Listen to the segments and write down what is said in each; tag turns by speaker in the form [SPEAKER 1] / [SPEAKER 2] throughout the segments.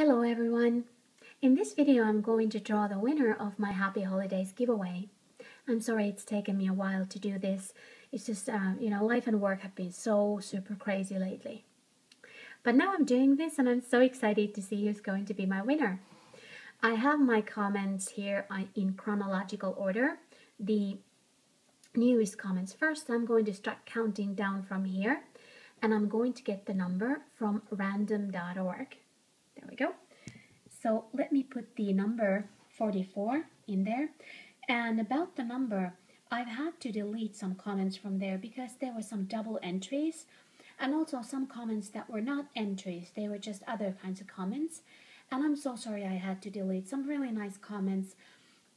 [SPEAKER 1] Hello everyone! In this video I'm going to draw the winner of my Happy Holidays giveaway. I'm sorry it's taken me a while to do this. It's just, uh, you know, life and work have been so super crazy lately. But now I'm doing this and I'm so excited to see who's going to be my winner. I have my comments here in chronological order. The newest comments first. I'm going to start counting down from here and I'm going to get the number from random.org. Go. So let me put the number 44 in there. And about the number, I've had to delete some comments from there because there were some double entries and also some comments that were not entries. They were just other kinds of comments. And I'm so sorry I had to delete some really nice comments.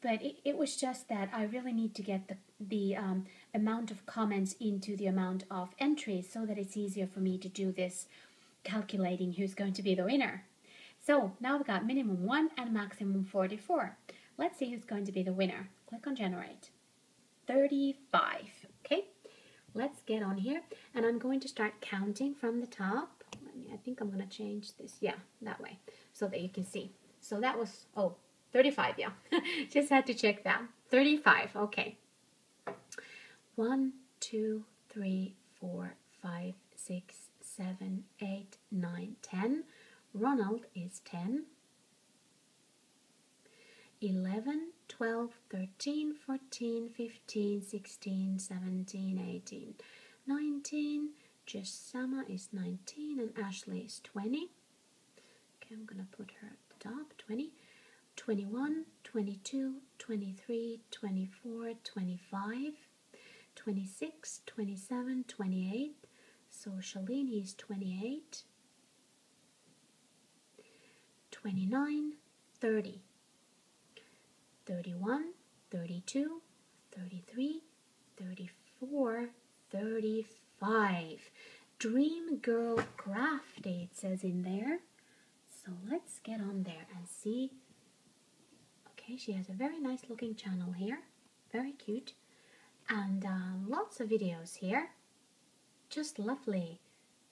[SPEAKER 1] But it, it was just that I really need to get the, the um, amount of comments into the amount of entries so that it's easier for me to do this calculating who's going to be the winner. So now we've got minimum 1 and maximum 44. Let's see who's going to be the winner. Click on generate. 35. Okay, let's get on here. And I'm going to start counting from the top. I think I'm going to change this. Yeah, that way. So that you can see. So that was, oh, 35, yeah. Just had to check that. 35, okay. 1, 2, 3, 4, 5, 6, 7, 8, 9, 10. Ronald is 10. 11, 12, 13, 14, 15, 16, 17, 18, 19. Jessama is 19 and Ashley is 20. Okay, I'm to put her at the top, 20. 21, 22, 23, 24, 25, 26, 27, 28. So Shalini is 28. 29, 30, 31, 32, 33, 34, 35. Dream Girl Crafty, it says in there. So let's get on there and see. Okay, she has a very nice looking channel here. Very cute. And um, lots of videos here. Just lovely.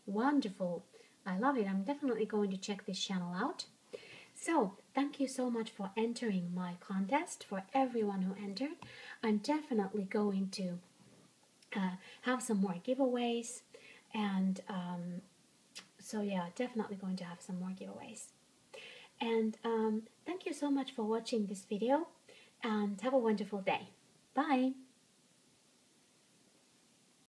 [SPEAKER 1] Wonderful. I love it. I'm definitely going to check this channel out. So, thank you so much for entering my contest, for everyone who entered. I'm definitely going to uh, have some more giveaways, and um, so yeah, definitely going to have some more giveaways. And um, thank you so much for watching this video, and have a wonderful day. Bye!